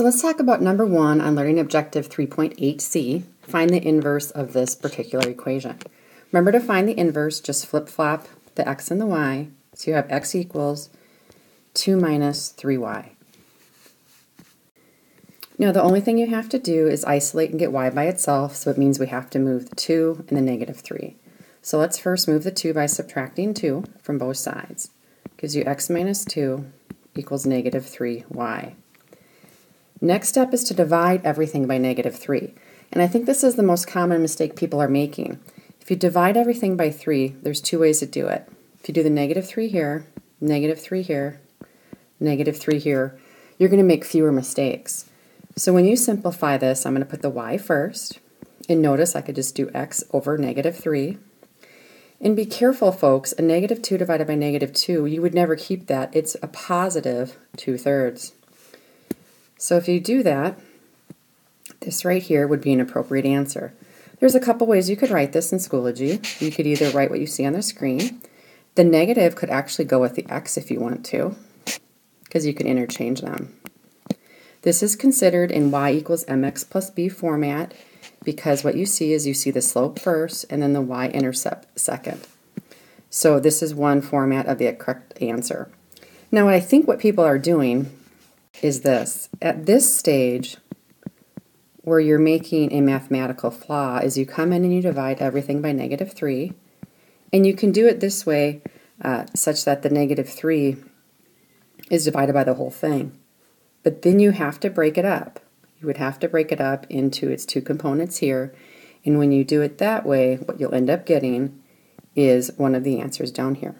So let's talk about number one on learning objective 3.8c. Find the inverse of this particular equation. Remember to find the inverse, just flip-flop the x and the y. So you have x equals 2 minus 3y. Now the only thing you have to do is isolate and get y by itself, so it means we have to move the 2 and the negative 3. So let's first move the 2 by subtracting 2 from both sides. Gives you x minus 2 equals negative 3y. Next step is to divide everything by negative 3. And I think this is the most common mistake people are making. If you divide everything by 3, there's two ways to do it. If you do the negative 3 here, negative 3 here, negative 3 here, you're going to make fewer mistakes. So when you simplify this, I'm going to put the y first. And notice I could just do x over negative 3. And be careful, folks. A negative 2 divided by negative 2, you would never keep that. It's a positive 2 thirds. So if you do that, this right here would be an appropriate answer. There's a couple ways you could write this in Schoology. You could either write what you see on the screen. The negative could actually go with the x if you want to, because you can interchange them. This is considered in y equals mx plus b format because what you see is you see the slope first and then the y-intercept second. So this is one format of the correct answer. Now I think what people are doing is this. At this stage, where you're making a mathematical flaw, is you come in and you divide everything by negative 3, and you can do it this way uh, such that the negative 3 is divided by the whole thing. But then you have to break it up. You would have to break it up into its two components here. And when you do it that way, what you'll end up getting is one of the answers down here.